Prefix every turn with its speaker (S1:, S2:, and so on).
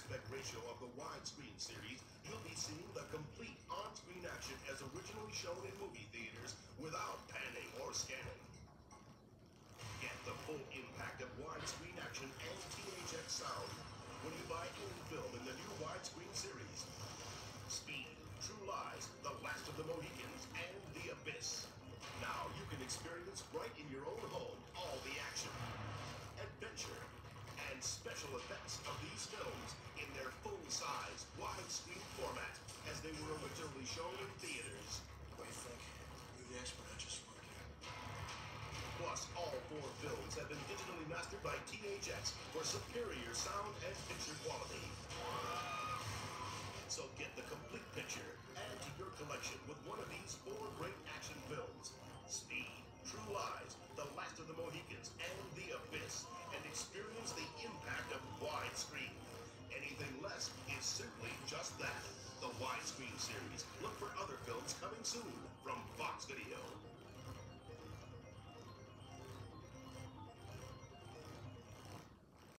S1: aspect ratio of the widescreen series, you'll be seeing the complete on-screen action as originally shown in movie theaters without panning or scanning. Get the full impact of widescreen action and THX sound when you buy any film in the new were originally shown in theaters.
S2: What do you think? You're the expert. I just work here.
S1: Plus, all four films have been digitally mastered by THX for superior sound and picture quality. Widescreen series. Look for other films coming soon from Fox Video.